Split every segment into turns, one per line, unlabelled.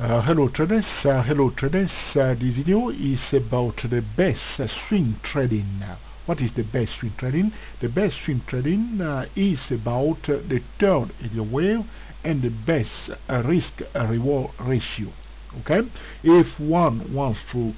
Uh, hello traders, uh, hello traders, uh, this video is about the best uh, swing trading. what is the best swing trading? The best swing trading uh, is about uh, the third Elliott wave and the best risk reward ratio. Okay, if one wants to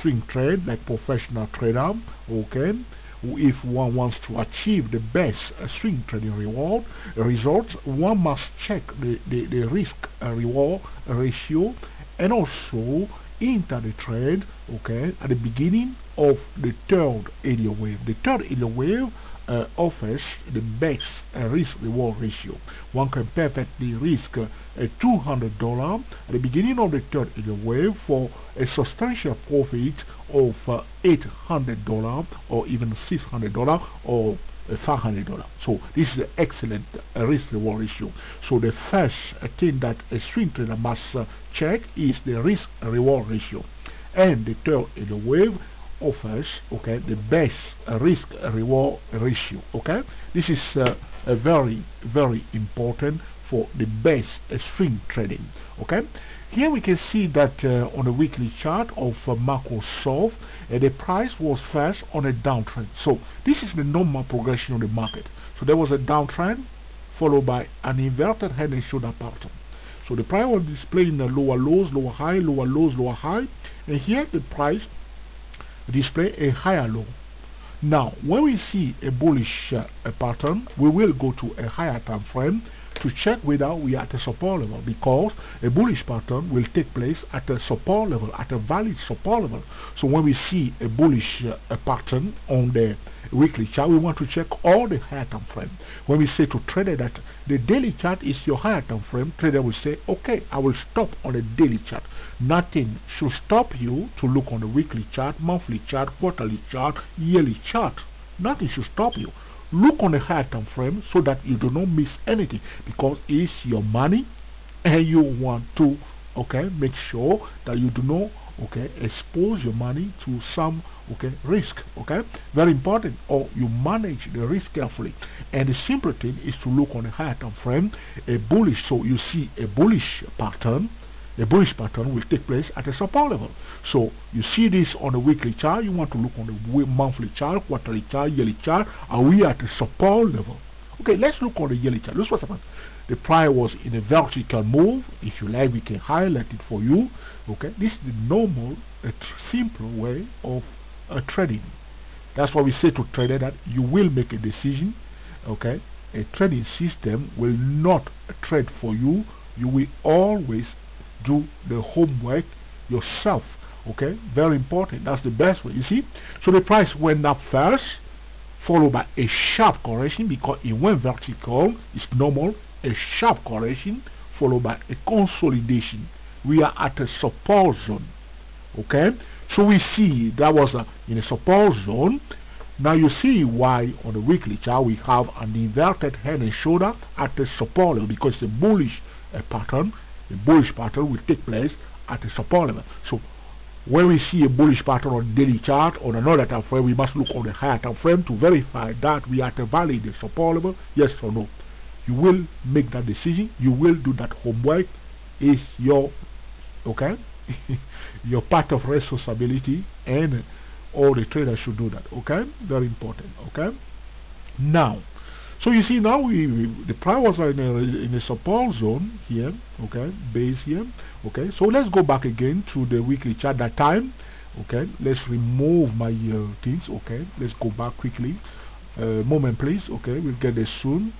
swing trade like professional trader, okay, if one wants to achieve the best swing trading reward results, one must check the, the, the risk uh, reward ratio and also enter the trade okay at the beginning of the third Elliott wave. The third Elliott wave uh, offers the best uh, risk reward ratio one can perfectly risk uh, a $200 at the beginning of the third Elliott wave for a substantial profit of uh, $800 or even $600 or $500. So this is an excellent uh, risk reward ratio. So the first uh, thing that a swing trader must uh, check is the risk reward ratio. And the third in the wave offers okay the best risk reward ratio okay this is uh, very very important for the best swing trading okay here we can see that uh, on a weekly chart of uh, uh, the price was first on a downtrend. So this is the normal progression of the market. So there was a downtrend followed by an inverted head and shoulder pattern. So the price was displaying the lower lows, lower high, lower lows, lower high. And here the price display a higher low. Now, when we see a bullish uh, pattern, we will go to a higher time frame to check whether we are at a support level because a bullish pattern will take place at a support level, at a valid support level. So when we see a bullish uh, pattern on the weekly chart, we want to check all the higher time frame. When we say to trader that the daily chart is your higher time frame, trader will say, okay, I will stop on the daily chart. Nothing should stop you to look on the weekly chart, monthly chart, quarterly chart, yearly chart. Nothing should stop you look on a higher time frame so that you do not miss anything because it's your money and you want to okay make sure that you do not okay expose your money to some okay risk okay? Very important or you manage the risk carefully. And the simple thing is to look on a higher time frame a bullish so you see a bullish pattern the bullish pattern will take place at a support level. So you see this on the weekly chart, you want to look on the monthly chart, quarterly chart, yearly chart. Are we at a support level? Okay, let's look on the yearly chart. Look what happened. The price was in a vertical move. If you like, we can highlight it for you. Okay, this is the normal, a simple way of uh, trading. That's why we say to trader that you will make a decision. Okay, a trading system will not trade for you. You will always do the homework yourself. Okay, very important. That's the best way. You see, so the price went up first, followed by a sharp correction because it went vertical. It's normal. A sharp correction followed by a consolidation. We are at a support zone. Okay, so we see that was a, in a support zone. Now you see why on the weekly chart we have an inverted head and shoulder at the support level because it's a bullish uh, pattern a bullish pattern will take place at a support level. So when we see a bullish pattern on daily chart or another time frame, we must look on the higher time frame to verify that we are at a valid support level, yes or no. You will make that decision. You will do that homework. Is your okay? your part of responsibility, and all the traders should do that. Okay, very important. Okay. Now, so you see now we, we the price was in a, in a support zone here, okay, base here, okay. So let's go back again to the weekly chart that time, okay. Let's remove my uh, things, okay. Let's go back quickly. Uh, moment please, okay. We'll get this soon.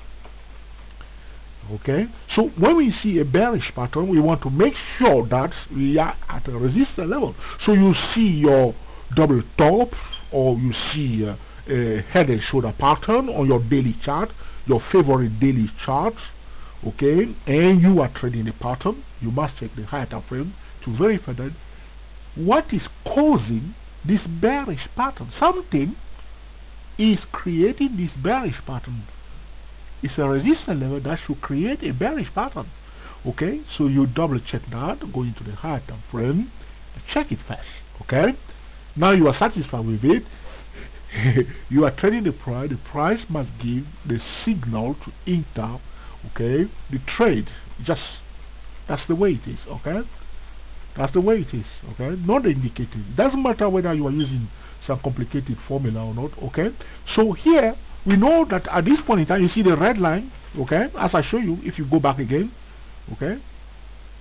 Okay, so when we see a bearish pattern, we want to make sure that we are at a resistance level. So you see your double top, or you see uh, uh, head and shoulder pattern on your daily chart, your favorite daily chart, okay, and you are trading a pattern, you must check the higher time frame to verify that what is causing this bearish pattern. Something is creating this bearish pattern. It's a resistance level that should create a bearish pattern. Okay, so you double check that, go into the higher time frame, check it first. Okay, now you are satisfied with it you are trading the price, the price must give the signal to enter, okay, the trade. Just, that's the way it is, okay? That's the way it is, okay? Not indicated. It doesn't matter whether you are using some complicated formula or not, okay? So here, we know that at this point in time, you see the red line, okay? As I show you, if you go back again, okay?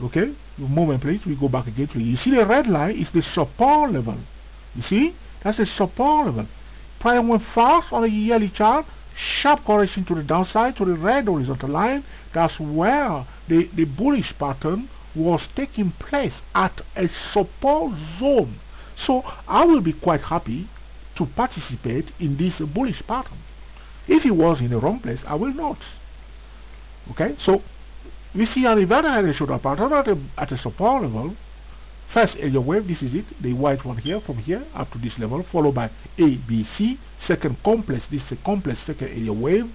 Okay? Moment please, we go back again You see the red line is the support level. You see? That's the support level. Prior went fast on the yearly chart, sharp correction to the downside to the red horizontal line. That's where the, the bullish pattern was taking place at a support zone. So I will be quite happy to participate in this bullish pattern. If it was in the wrong place, I will not. Okay, so we see an head and shoulder pattern at a, at a support level. First Elliott wave, this is it, the white one here, from here up to this level, followed by A, B, C. Second complex, this is a complex second Elliott wave,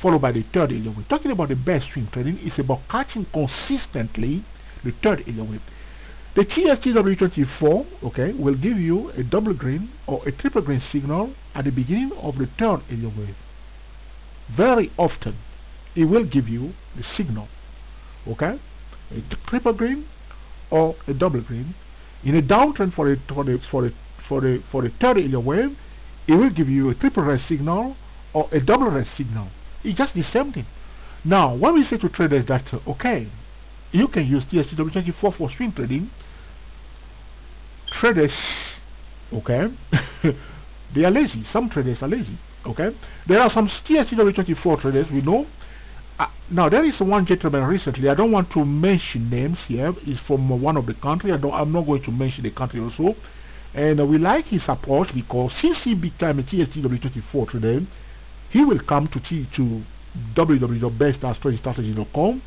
followed by the third Elliott wave. Talking about the best swing trading is about catching consistently the third Elliott wave. The TSTW24 okay, will give you a double green or a triple green signal at the beginning of the third Elliott wave. Very often, it will give you the signal, okay, a triple green or a double green. In a downtrend for a for the for the for the for third Elliott wave, it will give you a triple red signal or a double red signal. It's just the same thing. Now, when we say to traders that uh, okay, you can use TSTW24 for swing trading. Traders, okay, they are lazy. Some traders are lazy. Okay, there are some TSTW24 traders we know. Uh, now there is one gentleman recently. I don't want to mention names here. He's from one of the country. I don't. I'm not going to mention the country also. And uh, we like his approach because since he became a TSTW24 today, he will come to T to www.beststrategystrategy.com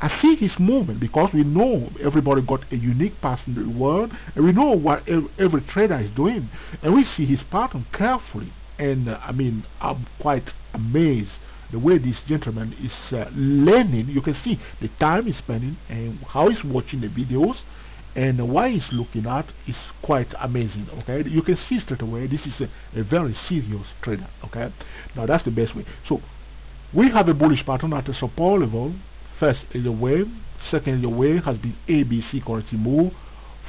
I see his movement because we know everybody got a unique path in the world and we know what every trader is doing and we see his pattern carefully and uh, I mean I'm quite amazed the way this gentleman is uh, learning you can see the time he's spending and how he's watching the videos and why he's looking at is quite amazing okay you can see straight away this is a, a very serious trader okay now that's the best way so we have a bullish pattern at the support level First is the wave, second the wave has been ABC corrective move.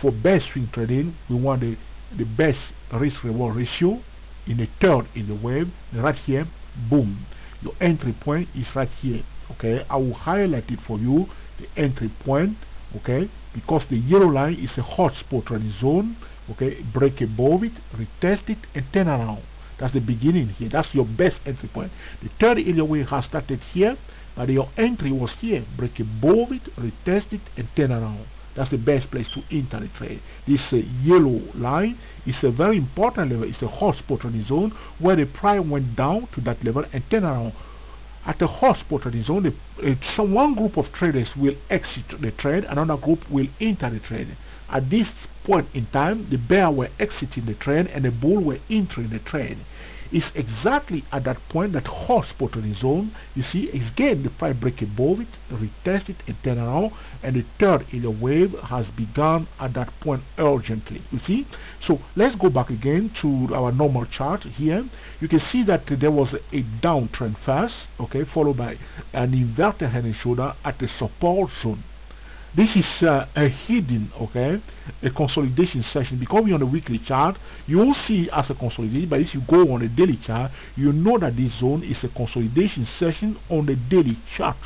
For best swing trading, we want the, the best risk reward ratio. In the third is the wave, right here, boom. Your entry point is right here. Okay, I will highlight it for you, the entry point, okay, because the yellow line is a hot spot trading zone. Okay, break above it, retest it, and turn around. That's the beginning here. That's your best entry point. The third area we have started here but your entry was here. Break above it, retest it, and turn around. That's the best place to enter the trade. This uh, yellow line is a very important level. It's a hot spot on the zone where the price went down to that level and turn around. At the hot spot on the zone, the, uh, some one group of traders will exit the trade, another group will enter the trade. At this point in time, the bear were exiting the trade and the bull were entering the trade is exactly at that point that hot spot on his own. You see, again the price break above it, retest it, and turn around, and the third in the wave has begun at that point urgently. You see, so let's go back again to our normal chart here. You can see that there was a downtrend first, okay, followed by an inverted head and shoulder at the support zone. This is uh, a hidden, okay, a consolidation session. Because we're on a weekly chart, you won't see as a consolidation, but if you go on a daily chart, you know that this zone is a consolidation session on the daily chart.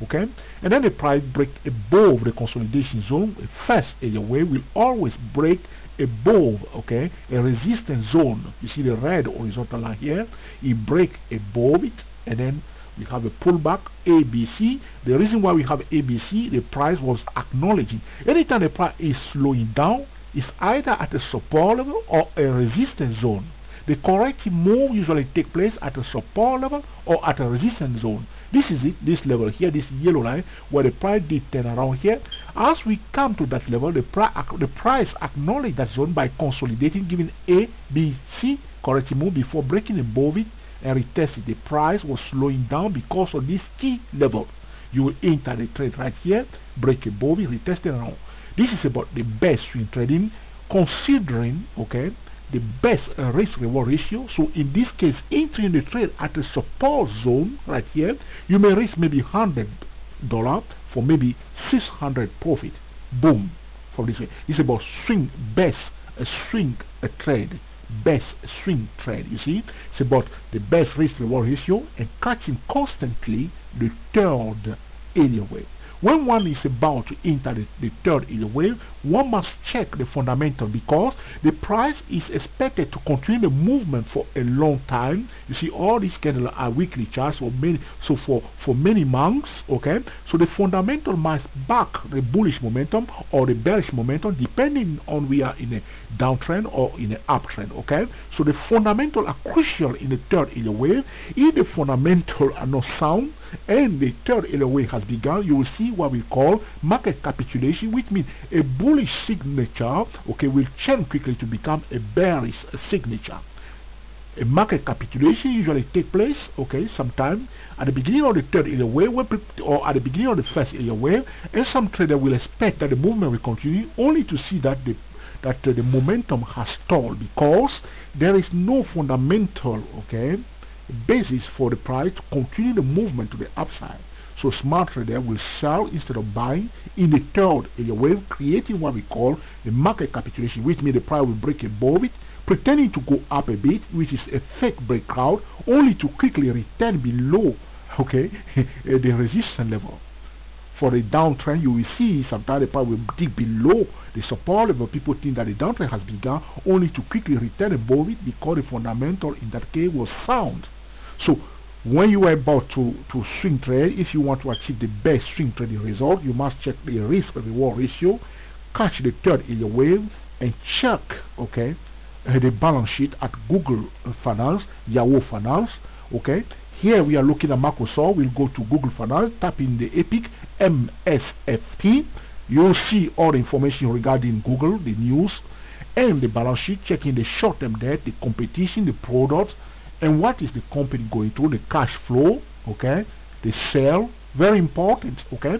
Okay, and then the price break above the consolidation zone. First, area way will always break above, okay, a resistance zone. You see the red horizontal line here. It break above it, and then we have a pullback ABC. The reason why we have ABC, the price was acknowledging. Anytime the price is slowing down, it's either at a support level or a resistance zone. The corrective move usually take place at a support level or at a resistance zone. This is it, this level here, this yellow line, where the price did turn around here. As we come to that level, the, pri the price acknowledge that zone by consolidating, giving A, B, C corrective move before breaking above it and retest The price was slowing down because of this key level. You will enter the trade right here, break above it, retest around. This is about the best swing trading, considering okay the best uh, risk reward ratio. So in this case, entering the trade at the support zone right here, you may risk maybe hundred dollar for maybe six hundred profit. Boom from this way. It's about swing best a swing a trade best swing trade. You see, it's about the best risk reward ratio and catching constantly the third wave. When one is about to enter the, the third Elliott wave, one must check the fundamental because the price is expected to continue the movement for a long time. You see, all these candles are weekly charts for many, so for for many months. Okay, so the fundamental must back the bullish momentum or the bearish momentum, depending on we are in a downtrend or in an uptrend. Okay, so the fundamental are crucial in the third Elliott wave. If the fundamental are not sound and the third Elliott wave has begun, you will see what we call market capitulation, which means a bullish signature, okay, will change quickly to become a bearish signature. A market capitulation usually take place, okay, sometime at the beginning of the third Elliott wave or at the beginning of the first Elliott wave, and some trader will expect that the movement will continue only to see that the that uh, the momentum has stalled because there is no fundamental, okay, basis for the price to continue the movement to the upside. So smart trader will sell instead of buying in the third Elliott wave, creating what we call a market capitulation, which means the price will break above it, pretending to go up a bit, which is a fake breakout, only to quickly return below okay the resistance level. For the downtrend, you will see sometimes the price will dig below the support level. People think that the downtrend has begun, only to quickly return above it because the fundamental in that case was sound. So when you are about to, to swing trade, if you want to achieve the best swing trading result, you must check the risk reward ratio, catch the third in your wave, and check okay uh, the balance sheet at Google Finance, Yahoo Finance. Okay, here we are looking at Microsoft. We'll go to Google Finance, tap in the EPIC MSFT. You'll see all the information regarding Google, the news, and the balance sheet, checking the short-term debt, the competition, the products, and what is the company going through, the cash flow, okay, the sale, very important, okay.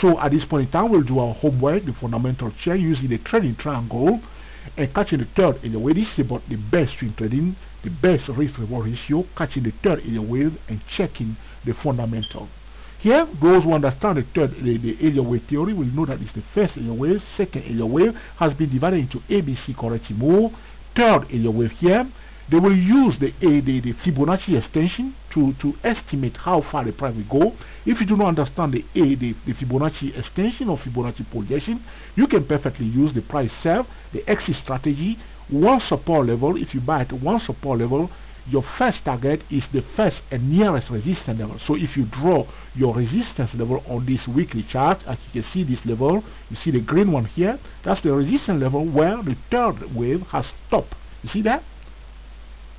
So at this point in time, we'll do our homework, the fundamental check using the trading triangle and catching the third in the way. This is about the best swing trading, the best risk reward ratio, catching the third in the wave and checking the fundamental. Here, those who understand the third, the, the Elliott wave theory will know that it's the first Elliott wave, second Elliott wave has been divided into ABC corrective move, third Elliott wave here, they will use the, uh, the, the, Fibonacci extension to, to estimate how far the price will go. If you do not understand the, uh, the, the Fibonacci extension or Fibonacci projection, you can perfectly use the price self, the exit strategy, one support level. If you buy at one support level, your first target is the first and nearest resistance level. So if you draw your resistance level on this weekly chart, as you can see this level, you see the green one here, that's the resistance level where the third wave has stopped. You see that?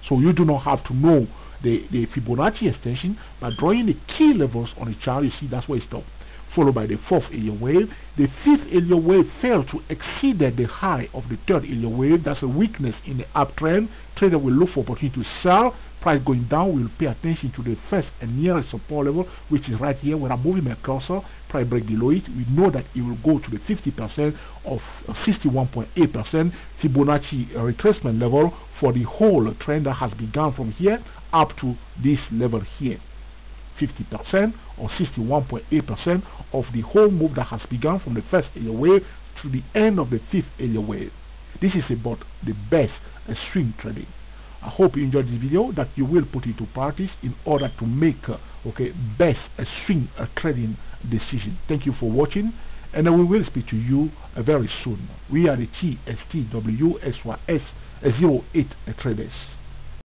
So you do not have to know the, the Fibonacci extension, by drawing the key levels on the chart, you see that's where it stopped. Followed by the fourth Elliott wave. The fifth Elliott wave failed to exceed the high of the third Elliott wave. That's a weakness in the uptrend. Trader will look for opportunity to sell price going down, we'll pay attention to the first and nearest support level, which is right here. When I'm moving my cursor, price break below it, we know that it will go to the 50% of uh, 61.8% Fibonacci uh, retracement level for the whole trend that has begun from here up to this level here. 50% or 61.8% of the whole move that has begun from the first Elliott wave to the end of the fifth Elliott wave. This is about the best swing trading. I hope you enjoyed this video that you will put it to practice in order to make uh, okay best a swing a trading decision. Thank you for watching and we will speak to you uh, very soon. We are the TSTWSYS 08 traders.